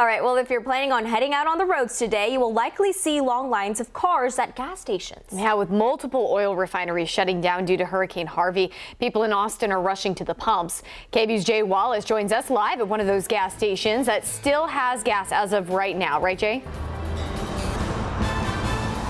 All right, well, if you're planning on heading out on the roads today, you will likely see long lines of cars at gas stations. Yeah, with multiple oil refineries shutting down due to Hurricane Harvey, people in Austin are rushing to the pumps. KVUE's Jay Wallace joins us live at one of those gas stations that still has gas as of right now. Right, Jay?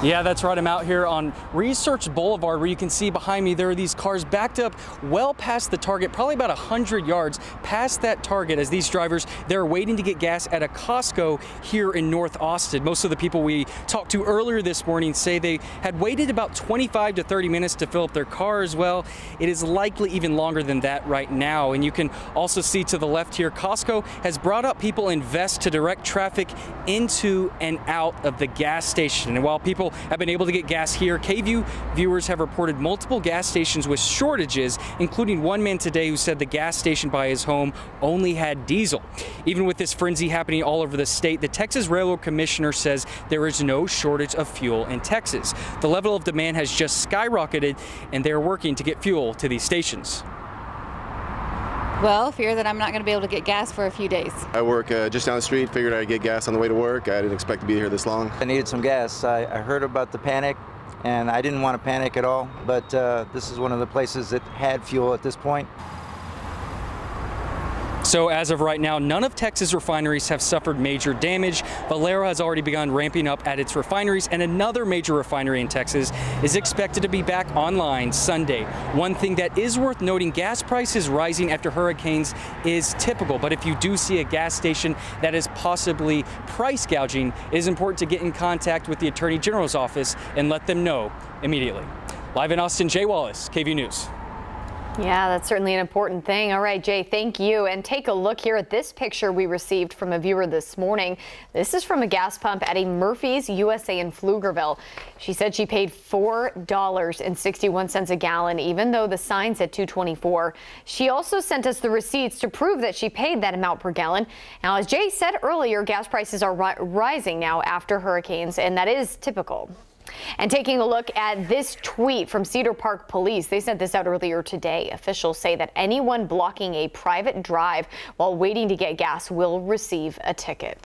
Yeah, that's right. I'm out here on Research Boulevard where you can see behind me there are these cars backed up well past the target, probably about 100 yards past that target as these drivers, they're waiting to get gas at a Costco here in North Austin. Most of the people we talked to earlier this morning say they had waited about 25 to 30 minutes to fill up their car as well. It is likely even longer than that right now. And you can also see to the left here, Costco has brought up people in vests to direct traffic into and out of the gas station. And while people have been able to get gas here. KVUE viewers have reported multiple gas stations with shortages, including one man today who said the gas station by his home only had diesel. Even with this frenzy happening all over the state, the Texas Railroad Commissioner says there is no shortage of fuel in Texas. The level of demand has just skyrocketed, and they're working to get fuel to these stations. Well, fear that I'm not going to be able to get gas for a few days. I work uh, just down the street, figured I'd get gas on the way to work. I didn't expect to be here this long. I needed some gas. I, I heard about the panic and I didn't want to panic at all, but uh, this is one of the places that had fuel at this point. So as of right now, none of Texas refineries have suffered major damage. Valero has already begun ramping up at its refineries, and another major refinery in Texas is expected to be back online Sunday. One thing that is worth noting, gas prices rising after hurricanes is typical, but if you do see a gas station that is possibly price gouging, it is important to get in contact with the Attorney General's office and let them know immediately. Live in Austin, Jay Wallace, KVUE News. Yeah, that's certainly an important thing. All right, Jay, thank you. And take a look here at this picture we received from a viewer this morning. This is from a gas pump at a Murphy's USA in Pflugerville. She said she paid $4.61 a gallon, even though the sign said 224. She also sent us the receipts to prove that she paid that amount per gallon. Now, as Jay said earlier, gas prices are ri rising now after hurricanes, and that is typical. And taking a look at this tweet from Cedar Park Police, they sent this out earlier today. Officials say that anyone blocking a private drive while waiting to get gas will receive a ticket.